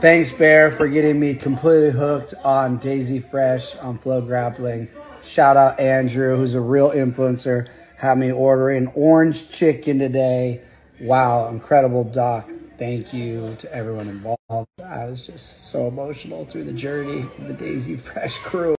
Thanks, Bear, for getting me completely hooked on Daisy Fresh on FloGrappling. Shout out Andrew, who's a real influencer. Had me ordering orange chicken today. Wow, incredible, Doc. Thank you to everyone involved. I was just so emotional through the journey the Daisy Fresh crew.